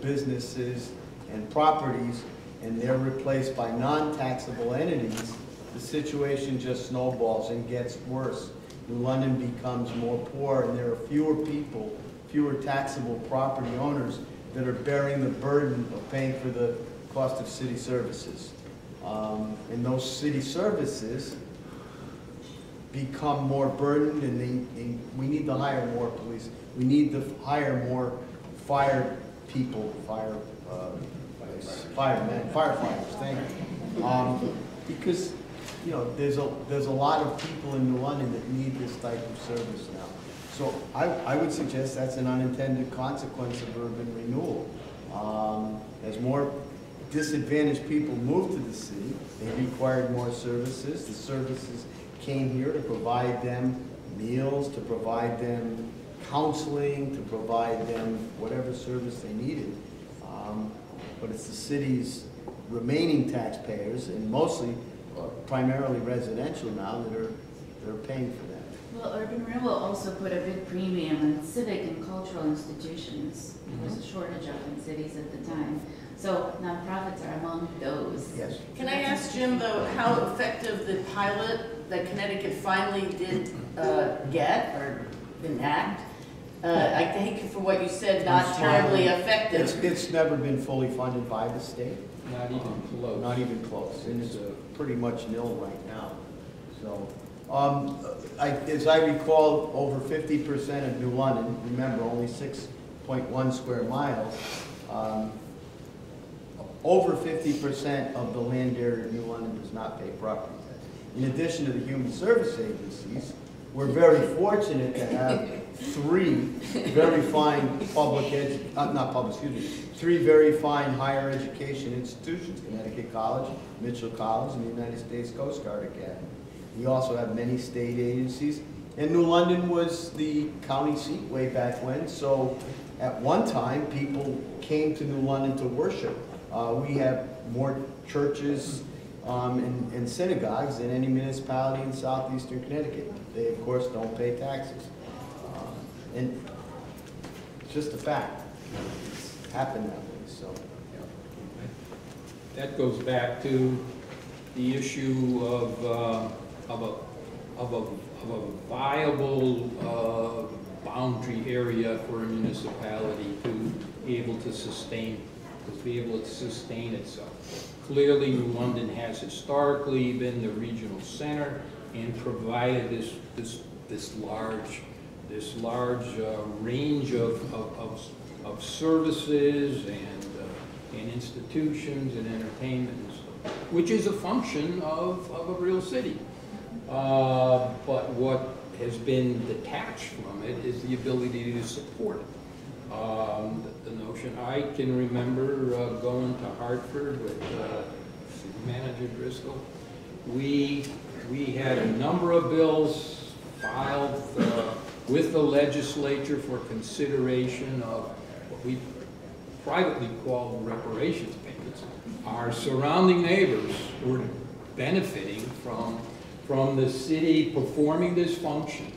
businesses and properties, and they're replaced by non-taxable entities, the situation just snowballs and gets worse. London becomes more poor, and there are fewer people, fewer taxable property owners that are bearing the burden of paying for the cost of city services. Um, And those city services become more burdened, and they, they, we need to hire more police. We need to hire more fire people, fire, uh, firemen, firefighters, thank you. Um, Because, you know, there's a, there's a lot of people in New London that need this type of service now. So I, I would suggest that's an unintended consequence of urban renewal. Um, As more disadvantaged people moved to the city, they required more services. The services came here to provide them meals, to provide them counseling, to provide them whatever service they needed. Um, But it's the city's remaining taxpayers, and mostly, uh, primarily residential now, that are, that are paying for that. Well, urban renewal also put a big premium on civic and cultural institutions. There was a shortage of in cities at the time. So nonprofits are among those. Yes. Can I ask Jim, though, how effective the pilot that Connecticut finally did uh, get or enact? Uh, I thank you for what you said, not I'm terribly smiling. It's, effective. it's never been fully funded by the state. Not even close. Not even close, and it's pretty much nil right now. So, um, I, as I recall, over fifty percent of New London, remember, only six point one square miles, um, over fifty percent of the land area of New London does not pay property tax. In addition to the human service agencies, we're very fortunate to have three very fine public edu, uh, not public, excuse me, three very fine higher education institutions, Connecticut College, Mitchell College, and the United States Coast Guard Academy. We also have many state agencies, and New London was the county seat way back when, so at one time, people came to New London to worship. Uh, we have more churches, um, synagogues in any municipality in southeastern Connecticut. They, of course, don't pay taxes. Um, And it's just a fact. It's happened that way, so. That goes back to the issue of, uh, of a, of a, of a viable uh, boundary area for a municipality to be able to sustain, to be able to sustain itself. Clearly, London has historically been the regional center and provided this, this, this large, this large uh, range of, of, of, of services and, uh, and institutions and entertainment and stuff, which is a function of, of a real city. Uh, But what has been detached from it is the ability to support it. Um, the- notion, I can remember uh, going to Hartford with uh, Manager Driscoll. We, we had a number of bills filed uh, with the legislature for consideration of what we privately call reparations payments. Our surrounding neighbors were benefiting from, from the city performing this function,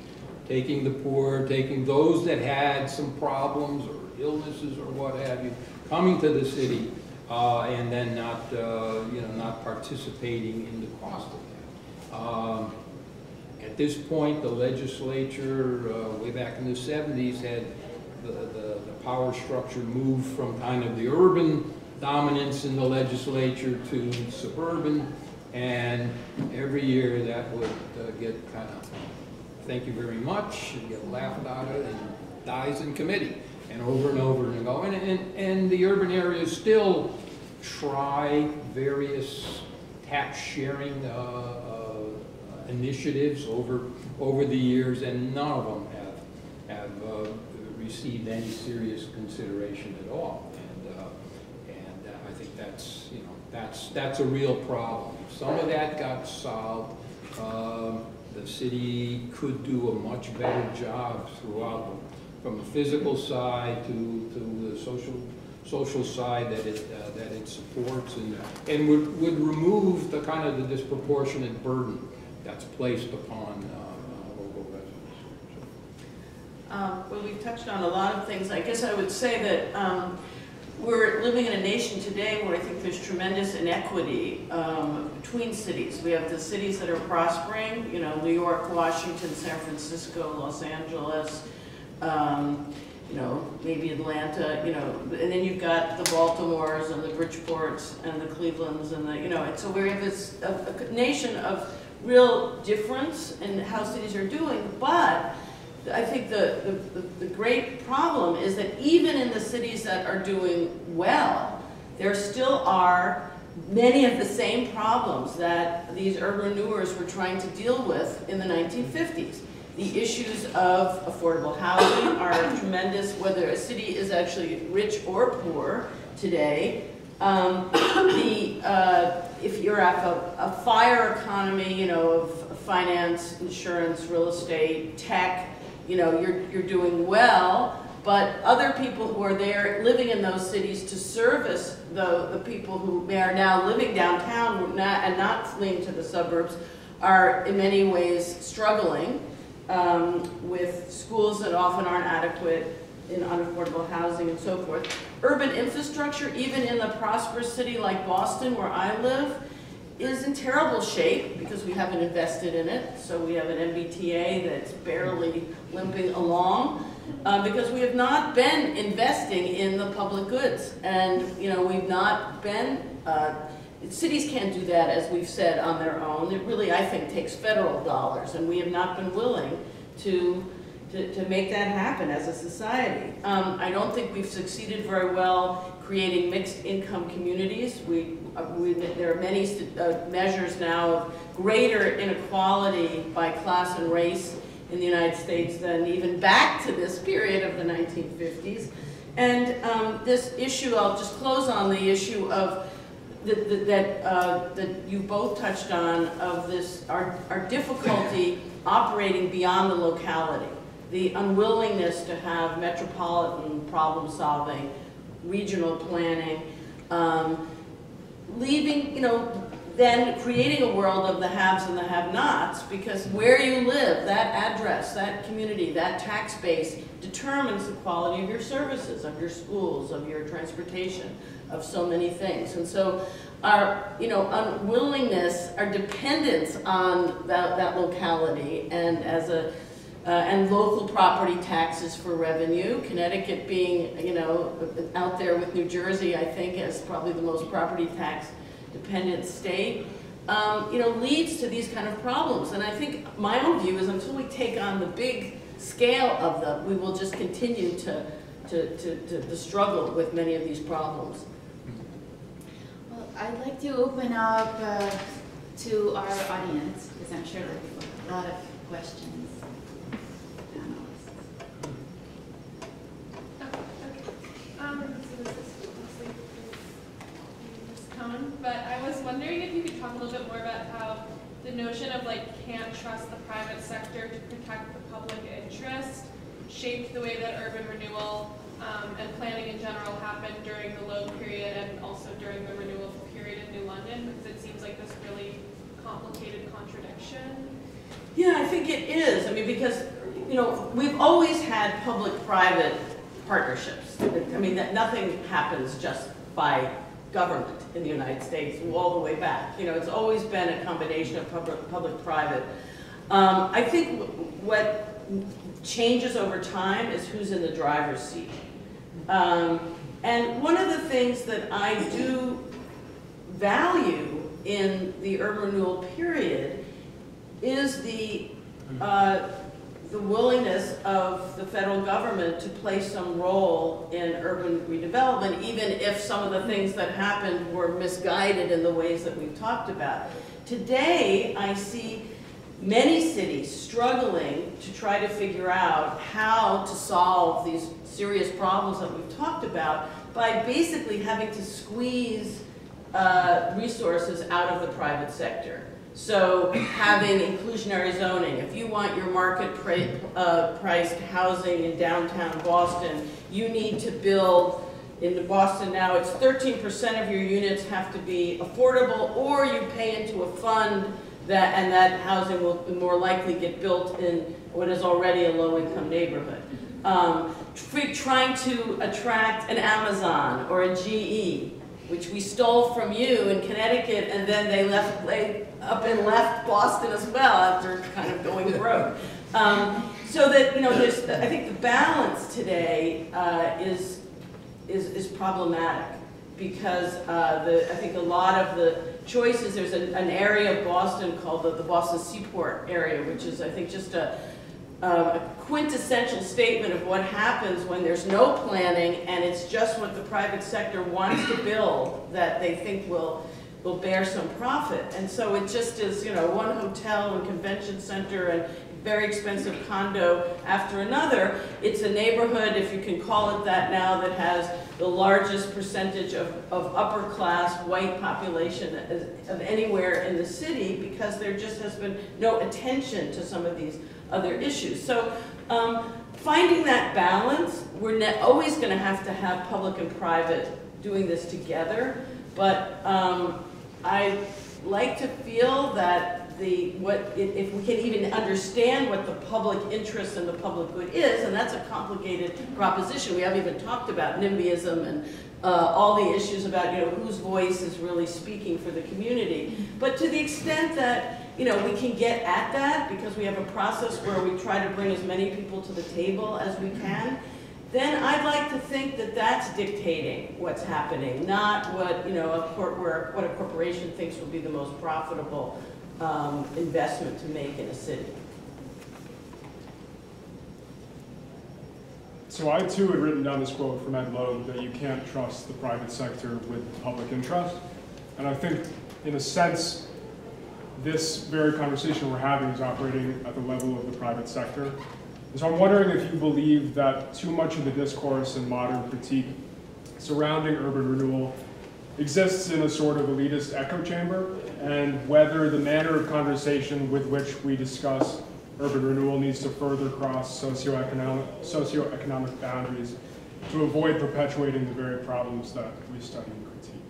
taking the poor, taking those that had some problems or illnesses or what have you, coming to the city, uh, and then not, uh, you know, not participating in the cost of that. Um, At this point, the legislature, uh, way back in the seventies, had the, the, the power structure moved from kind of the urban dominance in the legislature to suburban, and every year that would uh, get kind of, thank you very much, and get laughed out of, and dies in committee, and over and over and go, and, and, and the urban areas still try various tax sharing, uh, uh, initiatives over, over the years, and none of them have, have uh, received any serious consideration at all. And, uh, and uh, I think that's, you know, that's, that's a real problem. Some of that got solved, um, the city could do a much better job throughout, from the physical side to, to the social, social side that it, uh, that it supports, and, and would, would remove the kind of the disproportionate burden that's placed upon uh, uh, local residents. Um, Well, we've touched on a lot of things. I guess I would say that um, we're living in a nation today where I think there's tremendous inequity um, between cities. We have the cities that are prospering, you know, New York, Washington, San Francisco, Los Angeles, um, you know, maybe Atlanta, you know, and then you've got the Baltimores and the Bridgeports and the Clevelands and the, you know, and so we have this a, a nation of real difference in how cities are doing, but I think the, the, the great problem is that even in the cities that are doing well, there still are many of the same problems that these urban renewers were trying to deal with in the 1950s. The issues of affordable housing are tremendous, whether a city is actually rich or poor today. Um, the, uh, if you're at a, a fire economy, you know, of finance, insurance, real estate, tech, you know, you're, you're doing well, but other people who are there living in those cities to service the, the people who are now living downtown and not fleeing to the suburbs are in many ways struggling um, with schools that often aren't adequate in unaffordable housing and so forth. Urban infrastructure, even in the prosperous city like Boston where I live, is in terrible shape because we haven't invested in it. So we have an MBTA that's barely limping along uh, because we have not been investing in the public goods. And, you know, we've not been, uh, cities can't do that, as we've said, on their own. It really, I think, takes federal dollars, and we have not been willing to to, to make that happen as a society. Um, I don't think we've succeeded very well creating mixed income communities. We, uh, we there are many uh, measures now of greater inequality by class and race in the United States than even back to this period of the 1950s. And um, this issue, I'll just close on the issue of the, the, that, uh, that you both touched on of this, our, our difficulty operating beyond the locality the unwillingness to have metropolitan problem solving, regional planning, um, leaving, you know, then creating a world of the haves and the have-nots because where you live, that address, that community, that tax base determines the quality of your services, of your schools, of your transportation, of so many things. And so our, you know, unwillingness, our dependence on that, that locality and as a uh, and local property taxes for revenue. Connecticut being, you know, out there with New Jersey, I think, as probably the most property tax dependent state, um, you know, leads to these kind of problems. And I think my own view is until we take on the big scale of them, we will just continue to, to, to, to, to struggle with many of these problems. Well, I'd like to open up uh, to our audience, because I'm sure there'll be a lot of questions. but I was wondering if you could talk a little bit more about how the notion of like can't trust the private sector to protect the public interest shaped the way that urban renewal um, and planning in general happened during the Logue period and also during the renewal period in New London, because it seems like this really complicated contradiction. Yeah, I think it is. I mean, because, you know, we've always had public-private partnerships. I mean, that nothing happens just by government in the United States all the way back. You know, it's always been a combination of public, public-private. Um, I think what changes over time is who's in the driver's seat. Um, and one of the things that I do value in the urban renewal period is the uh, the willingness of the federal government to play some role in urban redevelopment, even if some of the things that happened were misguided in the ways that we've talked about. Today, I see many cities struggling to try to figure out how to solve these serious problems that we've talked about by basically having to squeeze uh, resources out of the private sector. So having inclusionary zoning, if you want your market uh, priced housing in downtown Boston, you need to build, in Boston now it's 13% of your units have to be affordable or you pay into a fund that, and that housing will more likely get built in what is already a low income neighborhood. um, trying to attract an Amazon or a GE, which we stole from you in Connecticut, and then they left, they up and left Boston as well after kind of going broke. Um, so that, you know, there's, I think the balance today uh, is, is, is problematic because uh, the, I think a lot of the choices, there's an, an area of Boston called the, the Boston Seaport area, which is, I think, just a, Um, a quintessential statement of what happens when there's no planning and it's just what the private sector wants to build that they think will, will bear some profit. And so it just is, you know, one hotel and convention center and very expensive condo after another. It's a neighborhood, if you can call it that now, that has the largest percentage of, of upper class white population of anywhere in the city because there just has been no attention to some of these other issues. So um, finding that balance, we're always going to have to have public and private doing this together. But um, I like to feel that the, what, if, if we can even understand what the public interest and the public good is, and that's a complicated proposition. We haven't even talked about NIMBYism and uh, all the issues about, you know, whose voice is really speaking for the community. But to the extent that, you know, we can get at that, because we have a process where we try to bring as many people to the table as we can, then I'd like to think that that's dictating what's happening, not what, you know, a cor- where, what a corporation thinks will be the most profitable um, investment to make in a city. So I too had written down this quote from Ed Logue that you can't trust the private sector with public interest. And I think, in a sense, this very conversation we're having is operating at the level of the private sector. And so I'm wondering if you believe that too much of the discourse and modern critique surrounding urban renewal exists in a sort of elitist echo chamber, and whether the manner of conversation with which we discuss urban renewal needs to further cross socioeconomic, socioeconomic boundaries to avoid perpetuating the very problems that we study and critique.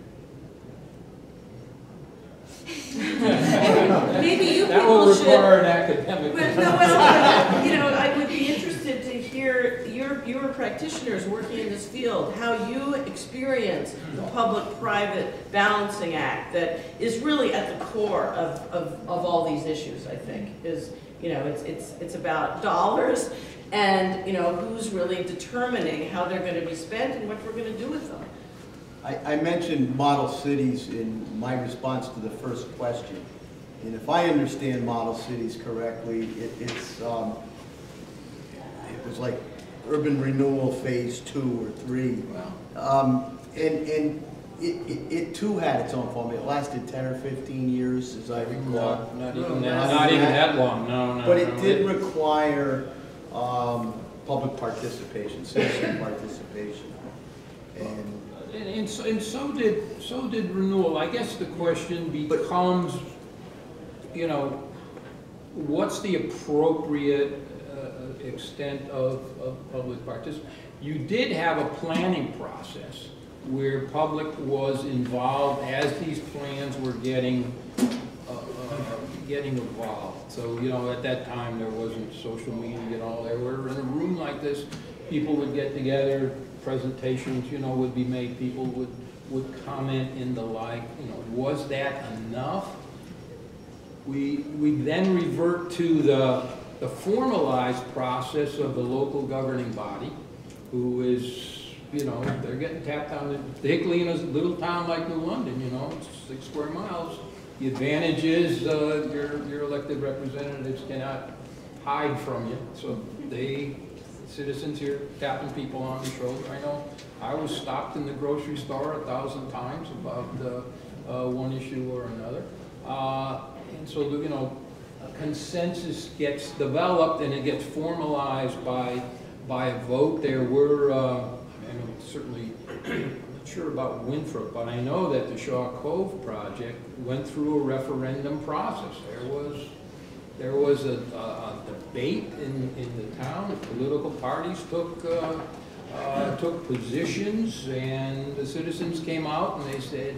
Maybe you That will people should. require an academic. But, no, well, you know, I would be interested to hear your, your practitioners working in this field, how you experience the public-private balancing act that is really at the core of, of, of all these issues, I think, is, you know, it's, it's, it's about dollars and, you know, who's really determining how they're gonna be spent and what we're gonna do with them. I, I mentioned model cities in my response to the first question. And if I understand model cities correctly, it, it's, um, it was like urban renewal phase two or three. Um, and, and it, it, it too had its own form. It lasted ten or fifteen years, as I recall. Not not even No, that, not not even even that. that long, no, no. But it no. did require, um, public participation, citizen participation. And And, and so, and so did, so did renewal. I guess the question becomes, you know, what's the appropriate uh, extent of, of public participation? You did have a planning process where public was involved as these plans were getting, uh, uh, getting evolved. So, you know, at that time, there wasn't social media and all, there were, in a room like this, people would get together, presentations, you know, would be made, people would, would comment in the like, you know, was that enough? We, we then revert to the, the formalized process of the local governing body, who is, you know, they're getting tapped on, the, particularly in a little town like New London, you know, six square miles. The advantage is, uh, your, your elected representatives cannot hide from you, so they, citizens here tapping people on the shoulder. I know I was stopped in the grocery store a thousand times about, uh, uh, one issue or another. Uh, and so, you know, a consensus gets developed and it gets formalized by, by a vote. There were, uh, I know certainly, I'm not sure about Winthrop, but I know that the Shaw Cove project went through a referendum process. There was, there was a, a a debate in, in the town, political parties took, uh, uh, took positions, and the citizens came out and they said,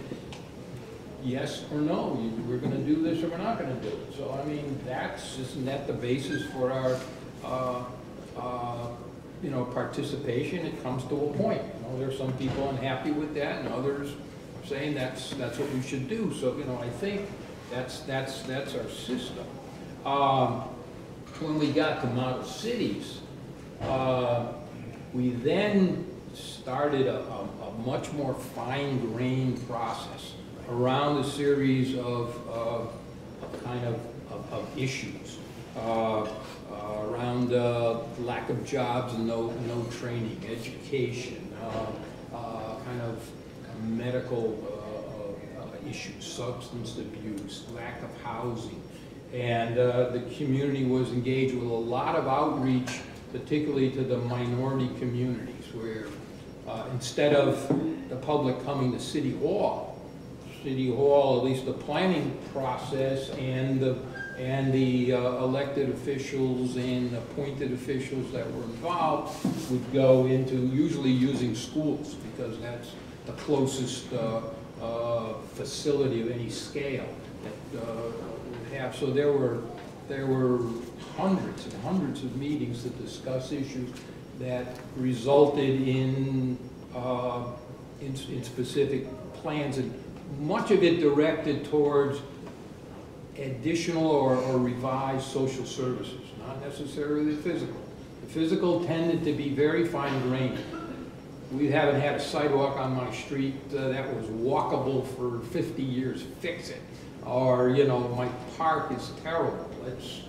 yes or no, we're gonna do this or we're not gonna do it. So, I mean, that's, isn't that the basis for our, uh, uh, you know, participation, it comes to a point. You know, there's some people unhappy with that, and others saying that's, that's what we should do. So, you know, I think that's, that's, that's our system. Um, when we got to model cities, uh, we then started a, a, a much more fine-grained process around a series of, of, kind of, of, of issues. Uh, uh, around uh, lack of jobs and no, no training, education, kind of medical issues, substance abuse, lack of housing. And uh, the community was engaged with a lot of outreach, particularly to the minority communities, where uh, instead of the public coming to City Hall, City Hall, at least the planning process and the, and the uh, elected officials and appointed officials that were involved would go into usually using schools because that's the closest uh, uh, facility of any scale that uh, would have. So there were, there were hundreds and hundreds of meetings to discuss issues that resulted in, uh, in, in specific plans and much of it directed towards additional or, or revised social services, not necessarily the physical. The physical tended to be very fine-grained. We haven't had a sidewalk on my street uh, that was walkable for 50 years, fix it. Or, you know, my park is terrible, let's,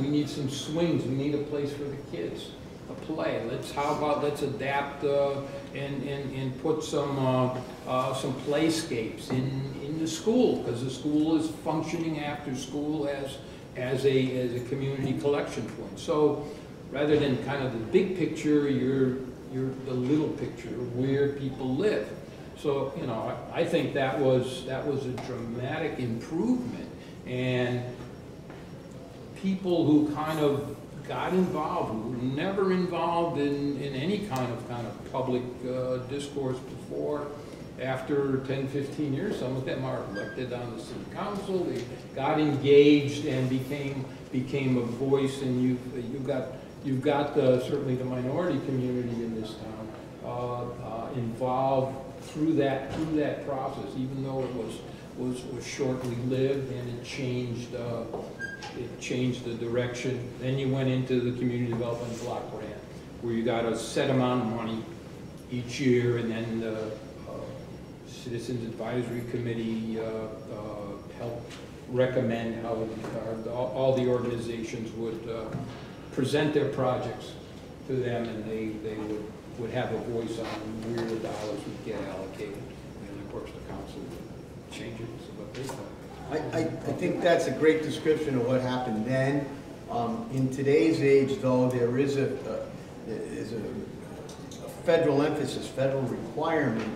we need some swings, we need a place for the kids to play. Let's, how about, let's adapt uh, and, and, and put some, uh, uh, some playscapes in, in the school, because the school is functioning after school as, as a, as a community collection point. So rather than kind of the big picture, you're, you're the little picture, where people live. So, you know, I, I think that was, that was a dramatic improvement. And people who kind of got involved, never involved in, in any kind of, kind of public uh, discourse before, after 10, 15 years, some of them are elected on the city council, they got engaged and became, became a voice, and you've, you've got, you've got the, certainly the minority community in this town uh, uh, involved through that, through that process, even though it was, was, was shortly lived and it changed, uh, it changed the direction. Then you went into the community development block grant, where you got a set amount of money each year, and then the uh, Citizens Advisory Committee uh, uh, helped recommend how uh, all the organizations would uh, present their projects to them, and they, they would, would have a voice on where the dollars would get allocated. And of course, the council would change it to what they thought. I, I, I think that's a great description of what happened then. Um, in today's age, though, there is a, uh, is a a federal emphasis, federal requirement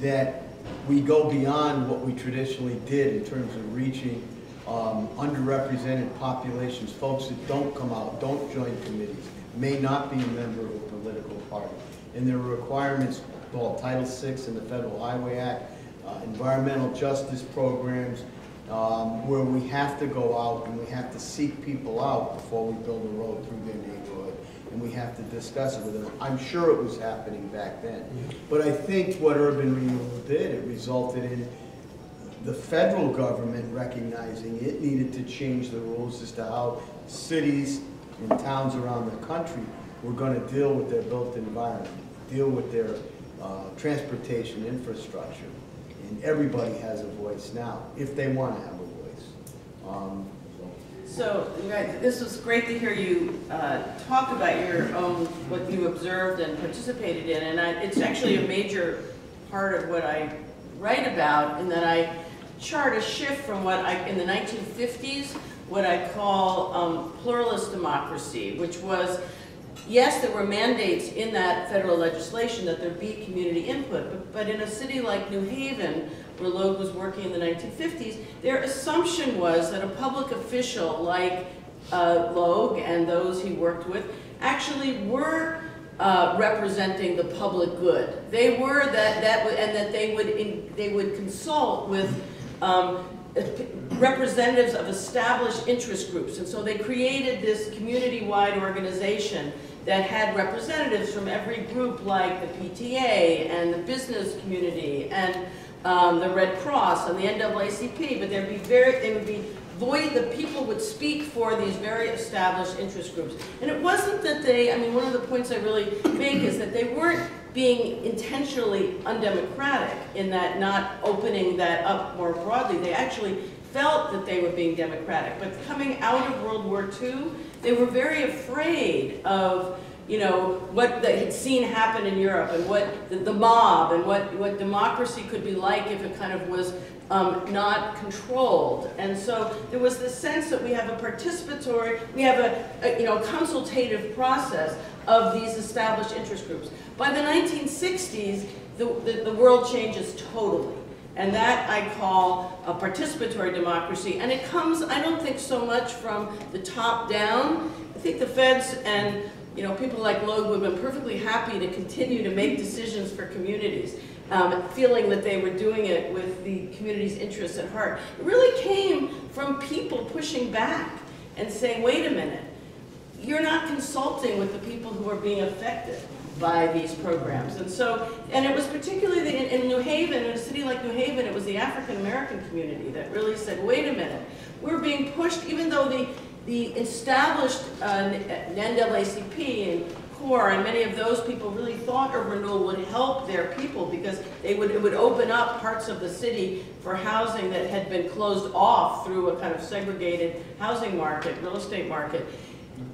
that we go beyond what we traditionally did in terms of reaching um, underrepresented populations, folks that don't come out, don't join committees, may not be a member of a political party. And there are requirements called Title VI in the Federal Highway Act, uh, environmental justice programs, um, where we have to go out and we have to seek people out before we build a road through their neighborhood. And we have to discuss it with them. I'm sure it was happening back then. But I think what urban renewal did, it resulted in the federal government recognizing it needed to change the rules as to how cities and towns around the country were gonna deal with their built environment, deal with their, uh, transportation infrastructure. And everybody has a voice now, if they wanna have a voice. Um, so. This was great to hear you uh, talk about your own, what you observed and participated in, and I, it's actually a major part of what I write about, in that I chart a shift from what I, in the 1950s, what I call um, pluralist democracy, which was, yes, there were mandates in that federal legislation that there be community input, but, but in a city like New Haven, where Logue was working in the 1950s, their assumption was that a public official like uh, and those he worked with actually were uh, representing the public good. They were that, that and that they would, in, they would consult with um, representatives of established interest groups. And so they created this community-wide organization that had representatives from every group like the PTA and the business community and um, the Red Cross and the NAACP, but there'd be very, they would be void, the people would speak for these very established interest groups. And it wasn't that they, I mean, one of the points I really make is that they weren't being intentionally undemocratic in that not opening that up more broadly. They actually felt that they were being democratic. But coming out of World War II, they were very afraid of you know, what they had seen happen in Europe and what the, the mob and what, what democracy could be like if it kind of was um, not controlled. And so there was this sense that we have a participatory, we have a, a you know, consultative process of these established interest groups. By the 1960s, the, the, the world changes totally. And that I call a participatory democracy. And it comes, I don't think so much from the top down. I think the feds and you know, people like Logue would have been perfectly happy to continue to make decisions for communities, um, feeling that they were doing it with the community's interests at heart. It really came from people pushing back and saying, wait a minute, you're not consulting with the people who are being affected by these programs. And so, and it was particularly in, in New Haven, in a city like New Haven, it was the African American community that really said, wait a minute, we're being pushed, even though the the established uh, NAACP and CORE and many of those people really thought urban renewal would help their people because they would, it would open up parts of the city for housing that had been closed off through a kind of segregated housing market, real estate market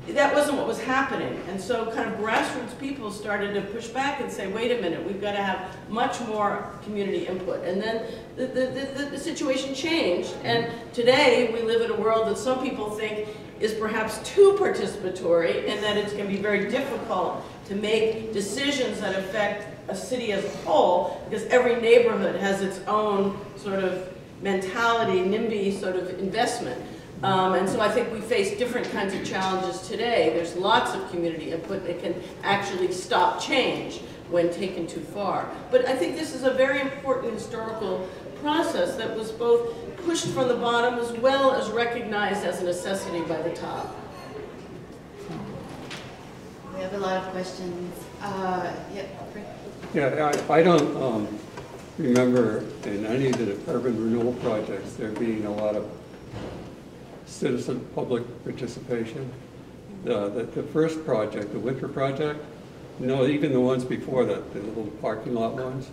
that wasn't what was happening. And so kind of grassroots people started to push back and say, wait a minute, we've got to have much more community input. And then the, the, the, the situation changed. And today we live in a world that some people think is perhaps too participatory and that it's going to be very difficult to make decisions that affect a city as a whole because every neighborhood has its own sort of mentality, NIMBY sort of investment. Um, and so I think we face different kinds of challenges today. There's lots of community input that can actually stop change when taken too far. But I think this is a very important historical process that was both pushed from the bottom as well as recognized as a necessity by the top. We have a lot of questions. Uh, yeah, Yeah, I, I don't um, remember in any of the urban renewal projects there being a lot of citizen public participation. The, the, the first project, the Winthrop project, no, even the ones before that, the little parking lot ones,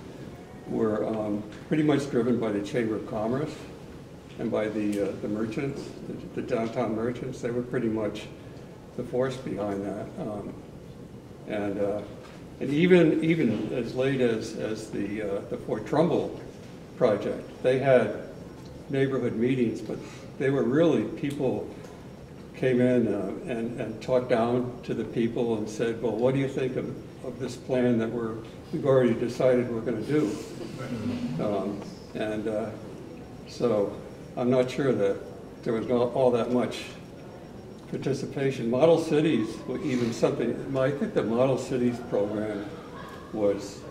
were um, pretty much driven by the Chamber of Commerce and by the, uh, the merchants, the, the downtown merchants. They were pretty much the force behind that. Um, and, uh, and even, even as late as, as the, uh, the Fort Trumbull project, they had neighborhood meetings, but they were really, people came in uh, and, and talked down to the people and said, well, what do you think of, of this plan that we're, we've already decided we're going to do? Um, and uh, so I'm not sure that there was not all that much participation. Model cities were even something, I think the Model Cities program was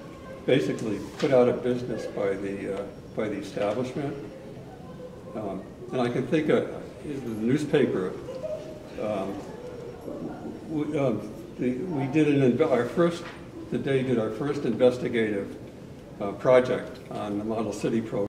basically put out of business by the, uh, by the establishment. Um, and I can think of the newspaper. Um, we, um, the, we did an our first. The day did our first investigative uh, project on the Model City program.